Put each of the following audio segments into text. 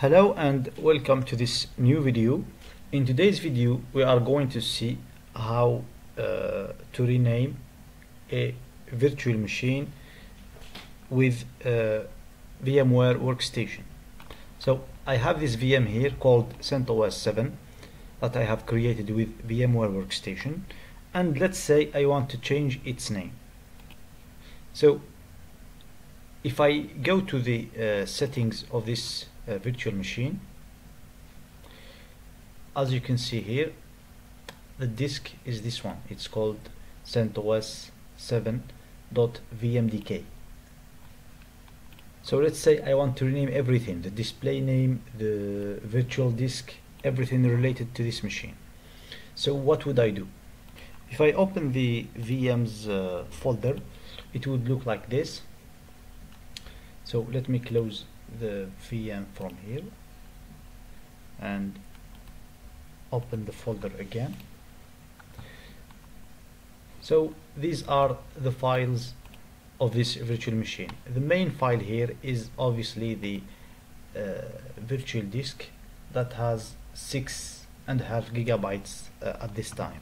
Hello and welcome to this new video. In today's video we are going to see how uh, to rename a virtual machine with VMware workstation. So I have this VM here called CentOS 7 that I have created with VMware workstation and let's say I want to change its name. So if I go to the uh, settings of this uh, virtual machine as you can see here the disk is this one. It's called CentOS 7.vmdk so let's say I want to rename everything the display name the virtual disk everything related to this machine. So what would I do? If I open the VM's uh, folder it would look like this so let me close the VM from here and open the folder again. So these are the files of this virtual machine. The main file here is obviously the uh, virtual disk that has six and a half gigabytes uh, at this time.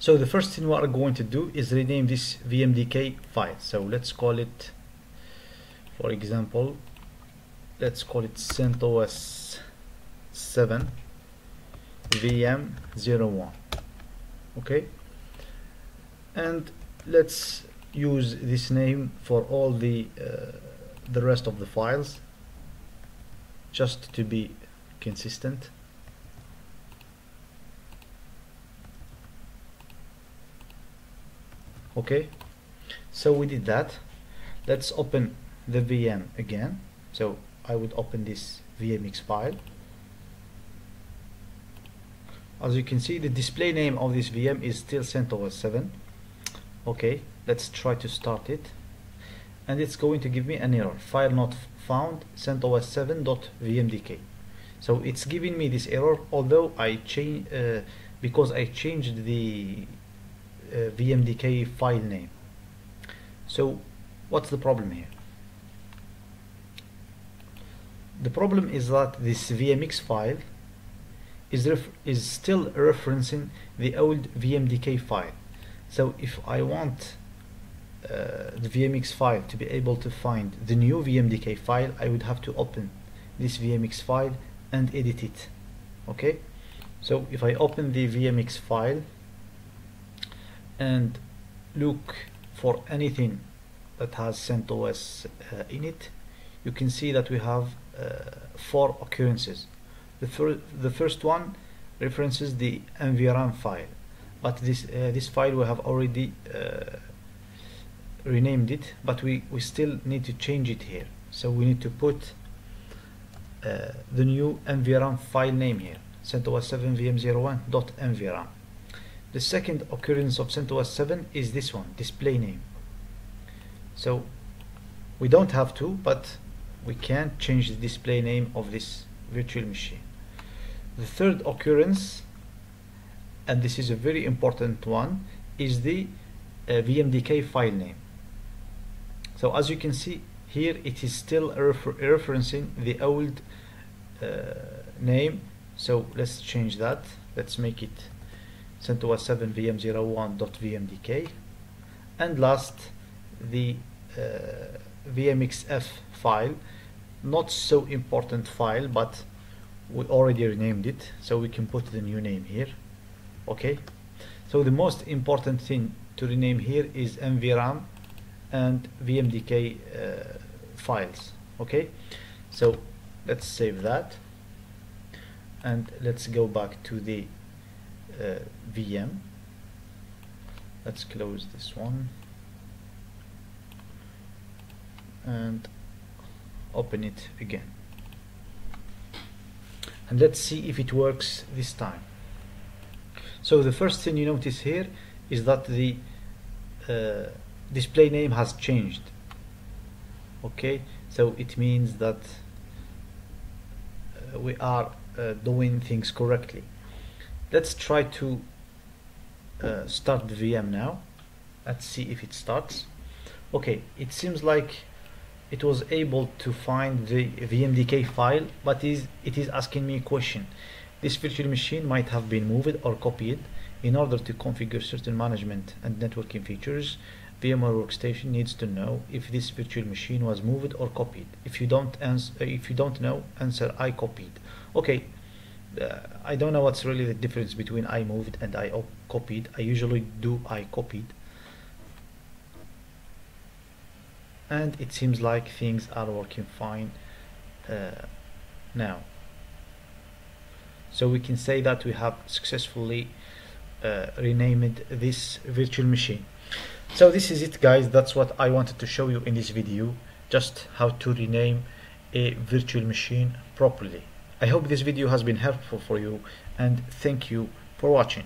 So the first thing we are going to do is rename this vmdk file. So let's call it for example let's call it CentOS 7 VM01 okay? And let's use this name for all the uh, the rest of the files just to be consistent. Okay? So we did that. Let's open the VM again. So I would open this VMX file. As you can see the display name of this VM is still CentOS 7 okay let's try to start it. And it's going to give me an error. File not found CentOS 7.vmdk so it's giving me this error although I change uh, because I changed the uh, vmdk file name. So what's the problem here the problem is that this vmx file is is still referencing the old vmdk file. So if I want uh, the vmx file to be able to find the new vmdk file I would have to open this vmx file and edit it. Okay? So if I open the vmx file and look for anything that has CentOS uh, in it you can see that we have uh, four occurrences. The, the first one references the NVRAM file, but this uh, this file we have already uh, renamed it, but we, we still need to change it here. So we need to put uh, the new NVRAM file name here, CentOS 7 VM01.nvram. The second occurrence of CentOS 7 is this one, display name. So we don't have to, but we can't change the display name of this virtual machine. The third occurrence, and this is a very important one, is the uh, VMDK file name. So as you can see here, it is still refer referencing the old uh, name. So let's change that. Let's make it CentOS 7 VM01.vmdk. And last, the uh, vmxf file. Not so important file but we already renamed it so we can put the new name here. Okay? So the most important thing to rename here is nvram and vmdk uh, files. Okay? So let's save that. And let's go back to the uh, VM let's close this one and open it again. And let's see if it works this time. So the first thing you notice here is that the uh, display name has changed. Okay? So it means that uh, we are uh, doing things correctly. Let's try to uh, start the VM now. Let's see if it starts. Okay it seems like it was able to find the VMDK file but is it is asking me a question. This virtual machine might have been moved or copied in order to configure certain management and networking features. VMware Workstation needs to know if this virtual machine was moved or copied. If you don't answer if you don't know answer I copied. Okay uh, I don't know what's really the difference between I moved and I copied. I usually do I copied and it seems like things are working fine uh, now. So we can say that we have successfully uh, renamed this virtual machine. So this is it guys. That's what I wanted to show you in this video just how to rename a virtual machine properly. I hope this video has been helpful for you and thank you for watching